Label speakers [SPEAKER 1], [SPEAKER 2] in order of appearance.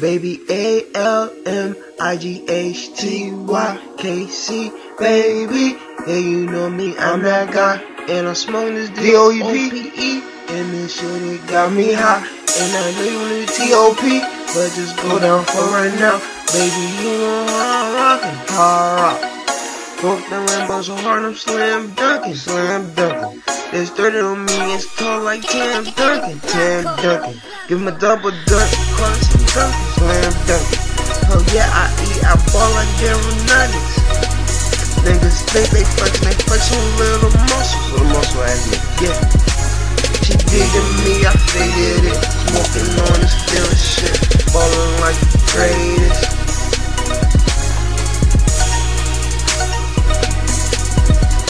[SPEAKER 1] Baby A L M I G H T Y K C. Baby, yeah, you know me, I'm that guy. And I'm smoking this D-O-E-P. And this shit, it got me high. And I know you want the T.O.P. But just go down for right now. Baby, you know how I'm rockin'. Hard rock. Broke the rainbow so hard, I'm slam dunking, slam dunking. There's 30 on me, it's tall like Tim Duncan, Tim Duncan. Give him a double dunk, Oh yeah, I eat, I ball like Darren Nuggets. Niggas think they flex, they flex on little muscles, little muscle ass nigga, yeah. She digging me, I figured it. Smoking on this